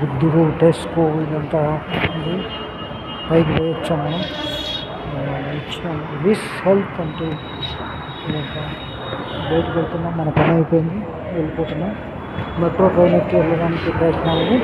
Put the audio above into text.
బుద్ధుడు టెస్కో ఇదంతా పైకి పోయొచ్చాం విస్ హెల్త్ అంటే బయటకు వెళ్తున్నాం. మన పని అయిపోయింది. వెళ్ళిపోతున్నాం. మెట్రో ట్రైన్ ఎక్కి వెళ్ళడానికి ప్రయత్నాలు.